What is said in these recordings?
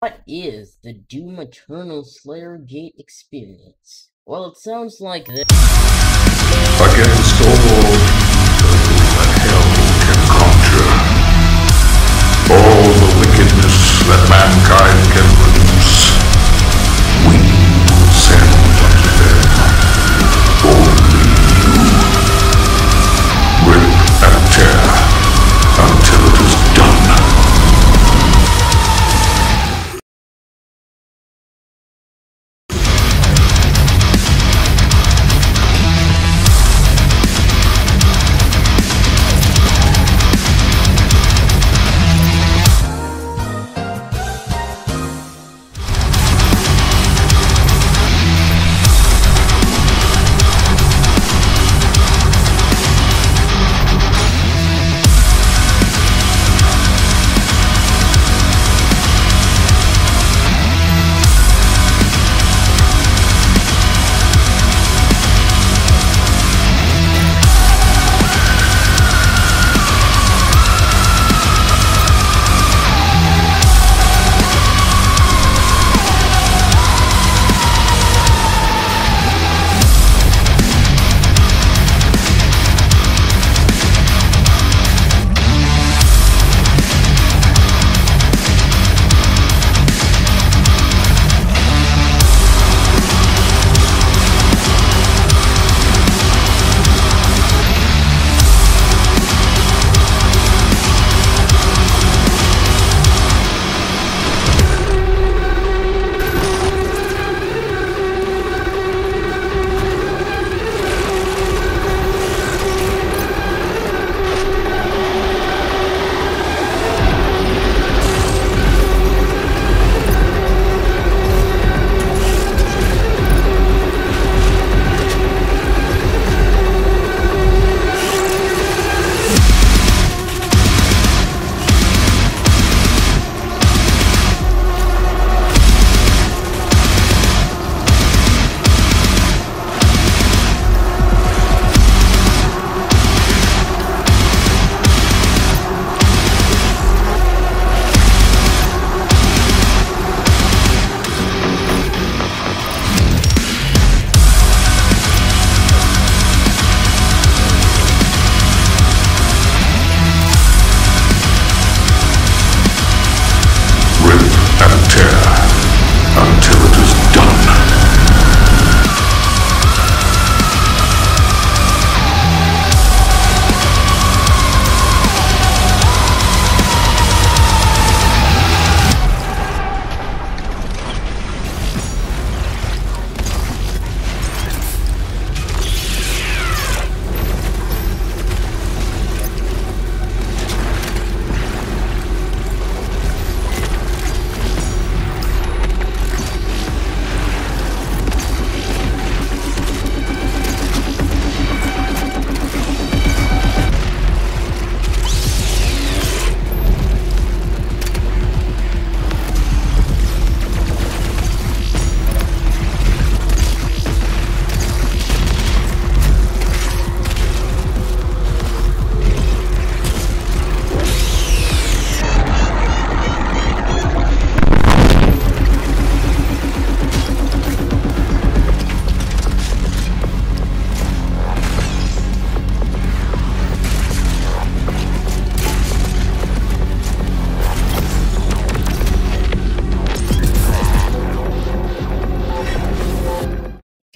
What is the Doom Eternal Slayer Gate experience? Well, it sounds like this. Against all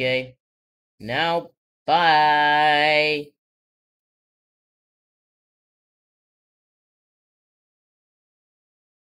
Okay. Now, bye.